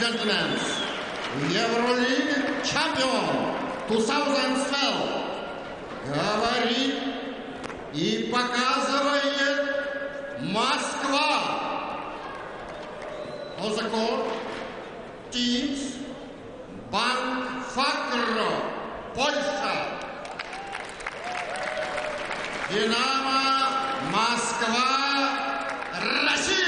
gentlemen, Euroleague champion 2012 говорит и показывает Москва. On the court, teams, Банк Факро, Польша. Динамо, Москва, Россия.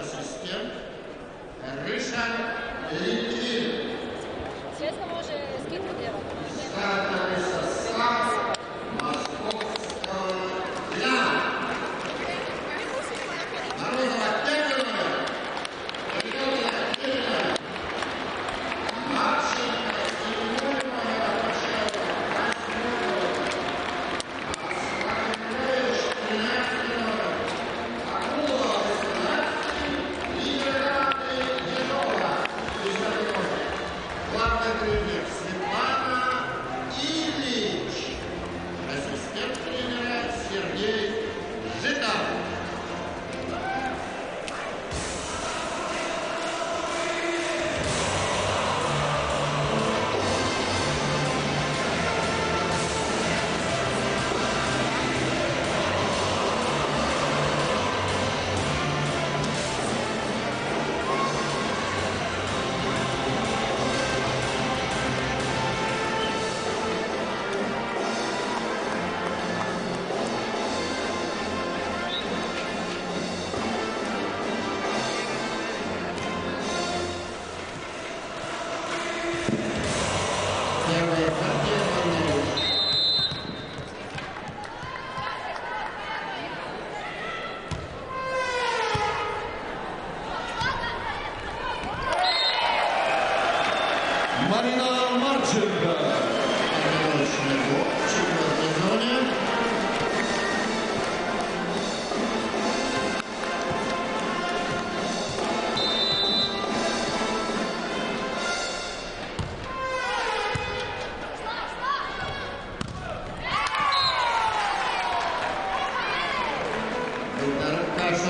ассистент Ришард Литвин. Честно, мы уже скидку делаем.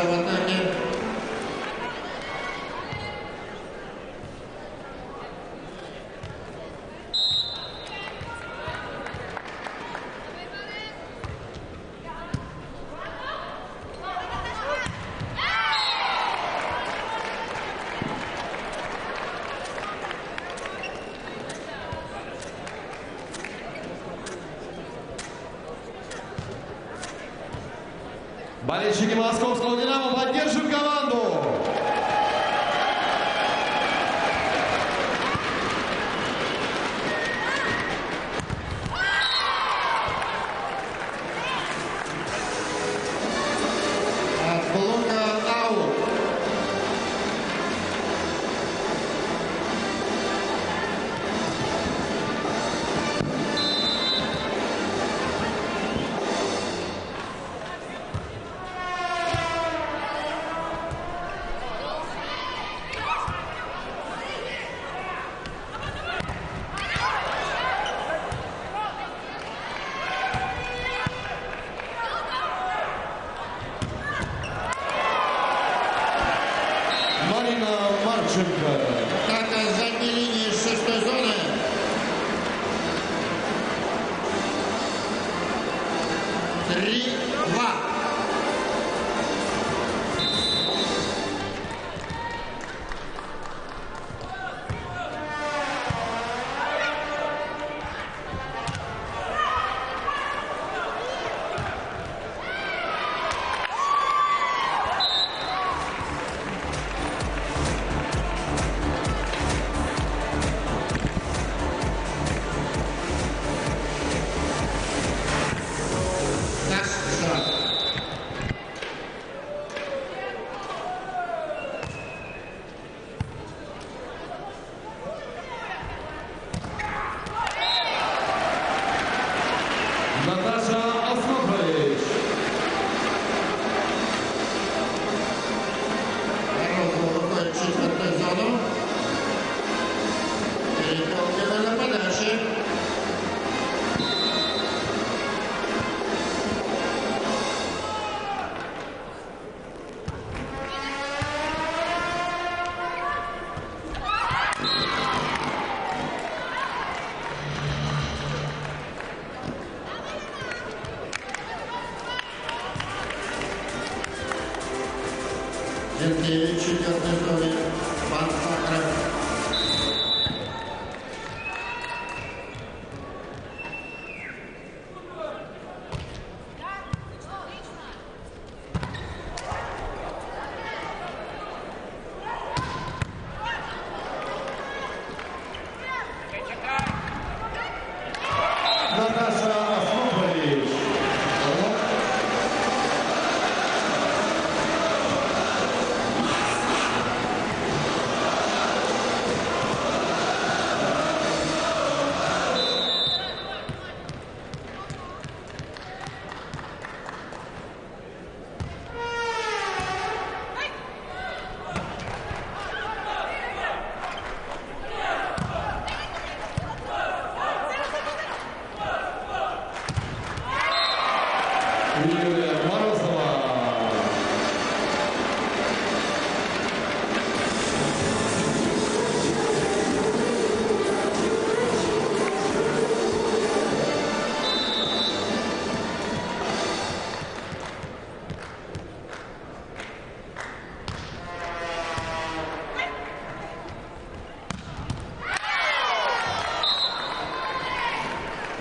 Антонова в атаке. Болельщики Московского «Динамо»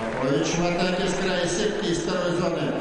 Попович в атаке с края сетки из второй зоны.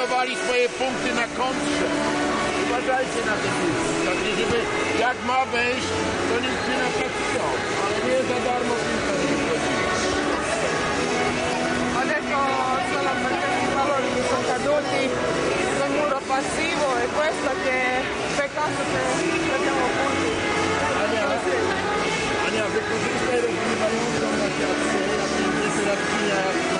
Poštovali svoje punkty na kontrze. Uważajcie na te piłki. Takie, żeby jak ma wejść, to niech się na tak chciał. Ale nie za darmo piłka nie wchodzi. Adesso solamente i valori che sono caduti sul muro passivo e questo che peccato che perdiamo punti. Allora, allora, perché questo era il primo valore, una piazza, era la fine.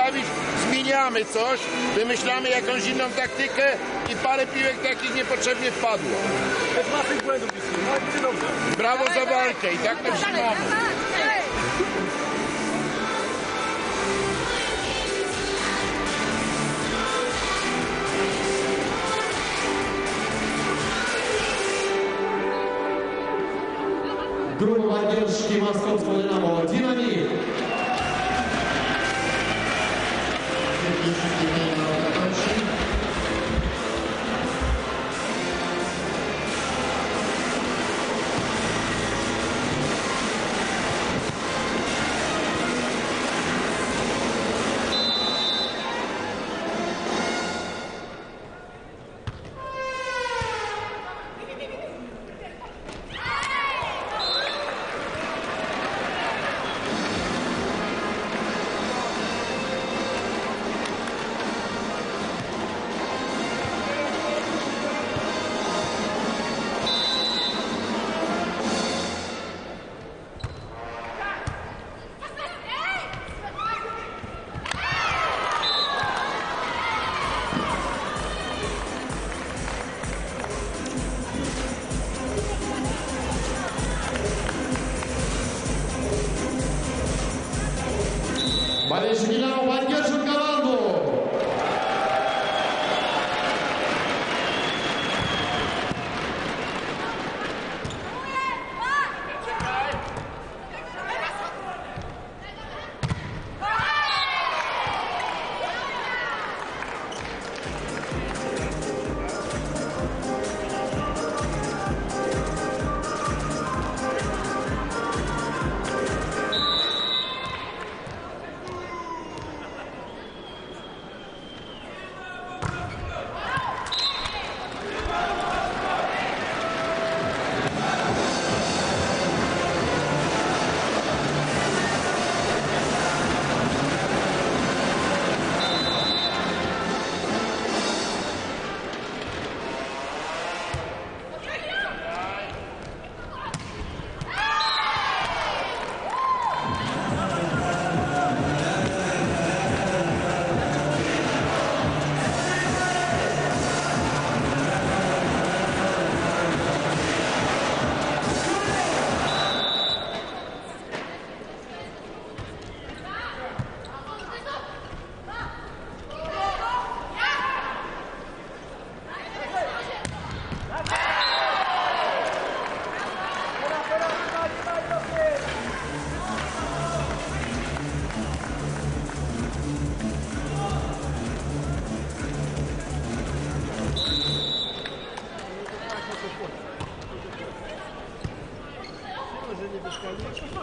ustawić, zmieniamy coś, wymyślamy jakąś inną taktykę i parę piłek takich niepotrzebnie wpadło. Jest masy błędów, no dobrze. Brawo za walkę i tak to trzymamy. Grupa Młodzieżki Maskowsko Dynamo Dynamit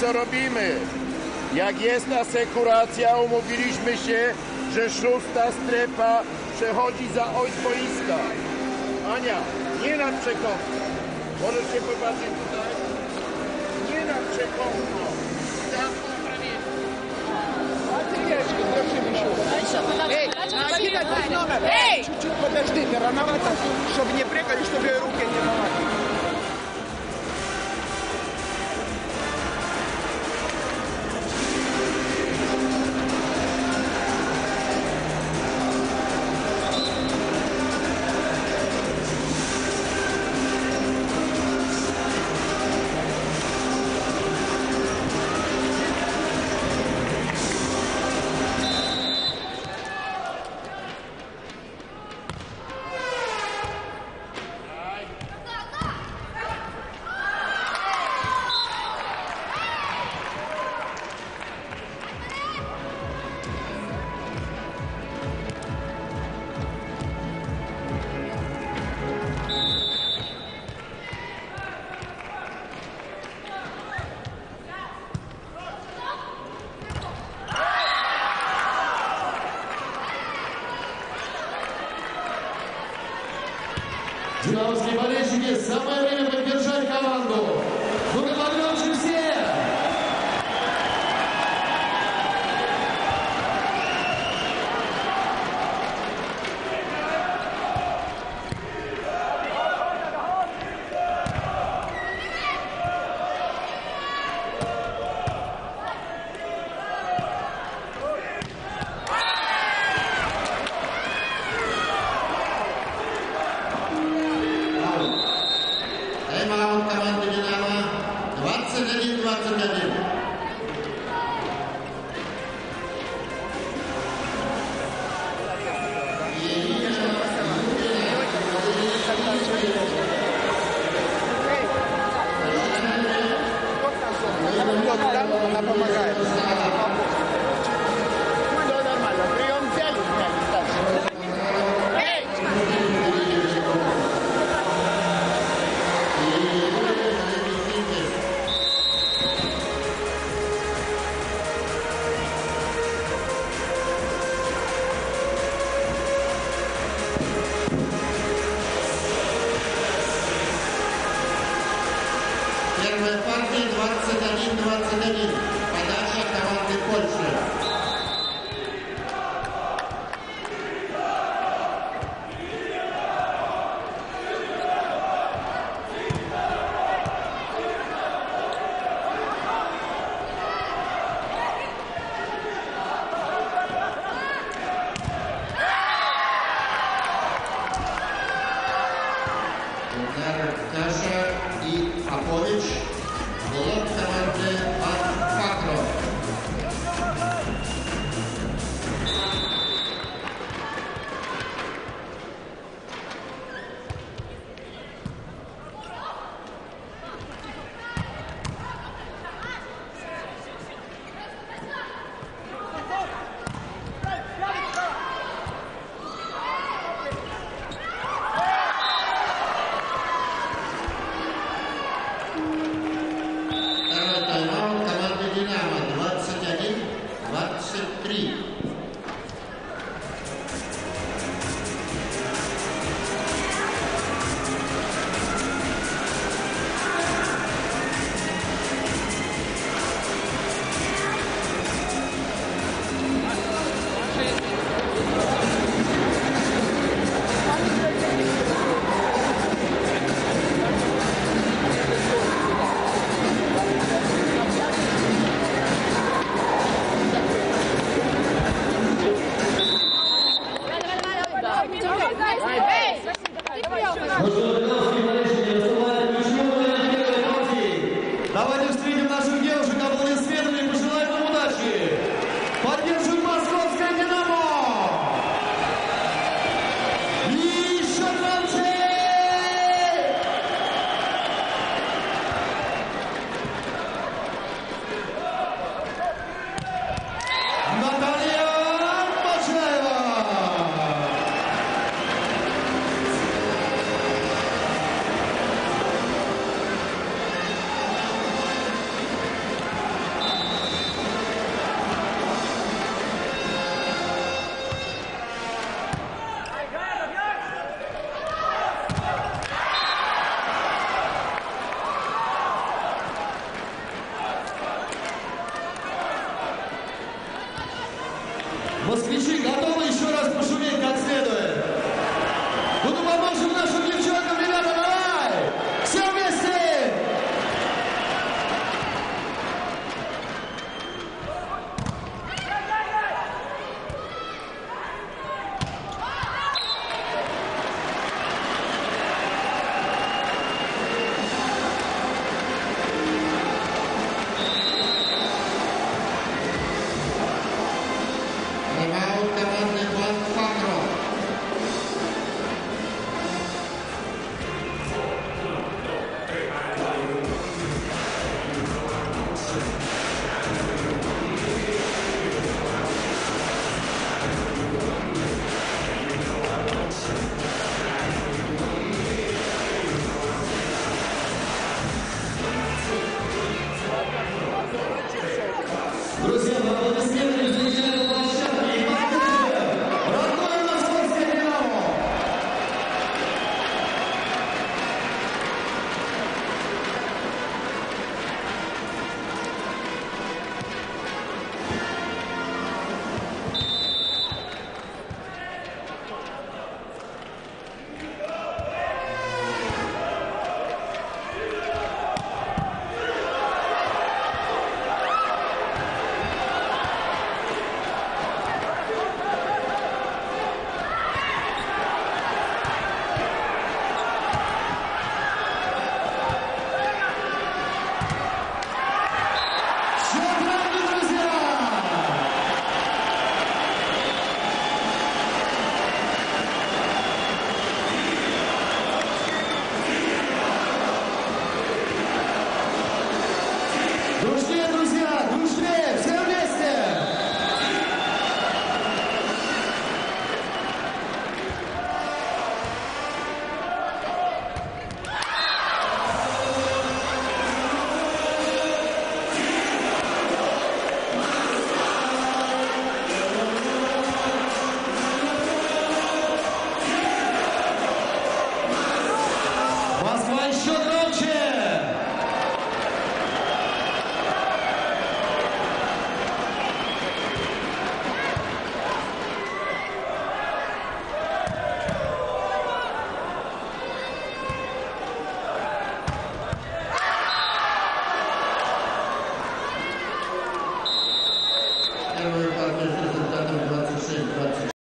co robimy. Jak jest asekuracja, umówiliśmy się, że szósta strefa przechodzi za oś boiska. Ania, nie na przekątną. Możesz się popatrzeć tutaj. Nie na przekątną. Tam po prawie. Эй, Акима, дай номер. Эй! Чуть-чуть подожди, ты рановато, чтобы не прыгали, чтобы руки не ломали.